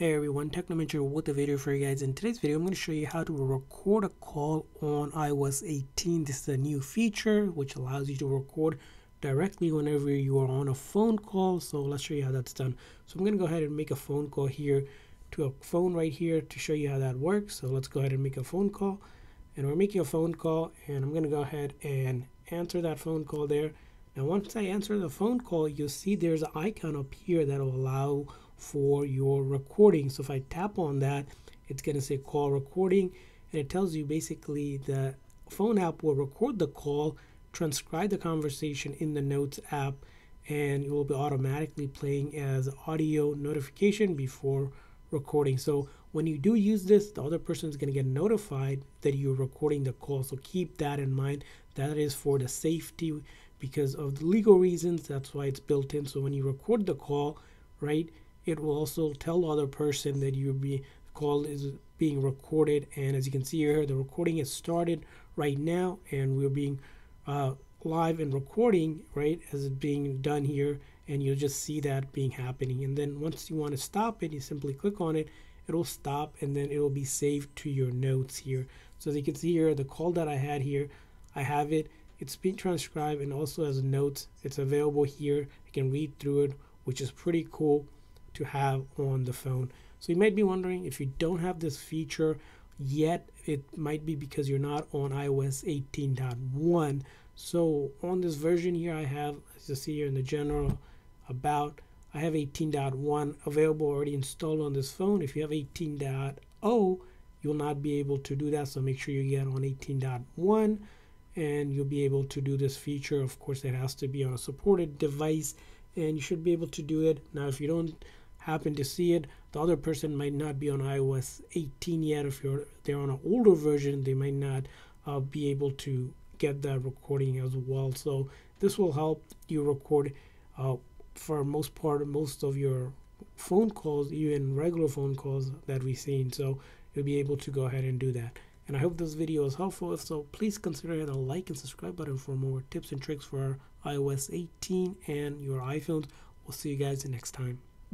Hey everyone, Technomentary with a video for you guys. In today's video, I'm going to show you how to record a call on iOS 18. This is a new feature which allows you to record directly whenever you are on a phone call. So let's show you how that's done. So I'm going to go ahead and make a phone call here to a phone right here to show you how that works. So let's go ahead and make a phone call. And we're making a phone call and I'm going to go ahead and answer that phone call there. Now once I answer the phone call, you'll see there's an icon up here that will allow for your recording. So if I tap on that, it's going to say call recording and it tells you basically the phone app will record the call, transcribe the conversation in the Notes app, and it will be automatically playing as audio notification before recording. So when you do use this, the other person is going to get notified that you're recording the call. So keep that in mind. That is for the safety because of the legal reasons. That's why it's built in. So when you record the call, right, it will also tell the other person that your be call is being recorded and as you can see here the recording has started right now and we're being uh, live and recording right as it's being done here and you'll just see that being happening and then once you want to stop it you simply click on it it'll stop and then it will be saved to your notes here so as you can see here the call that I had here I have it it's been transcribed and also as notes it's available here you can read through it which is pretty cool to have on the phone. So you might be wondering if you don't have this feature yet, it might be because you're not on iOS 18.1. So on this version here, I have, as you see here in the general about, I have 18.1 available already installed on this phone. If you have 18.0, you'll not be able to do that. So make sure you get on 18.1 and you'll be able to do this feature. Of course, it has to be on a supported device and you should be able to do it. Now, if you don't happen to see it. The other person might not be on iOS 18 yet. If you're they're on an older version, they might not uh, be able to get that recording as well. So this will help you record uh, for most part most of your phone calls, even regular phone calls that we've seen. So you'll be able to go ahead and do that. And I hope this video is helpful. If so, please consider hitting the like and subscribe button for more tips and tricks for iOS 18 and your iPhones. We'll see you guys next time.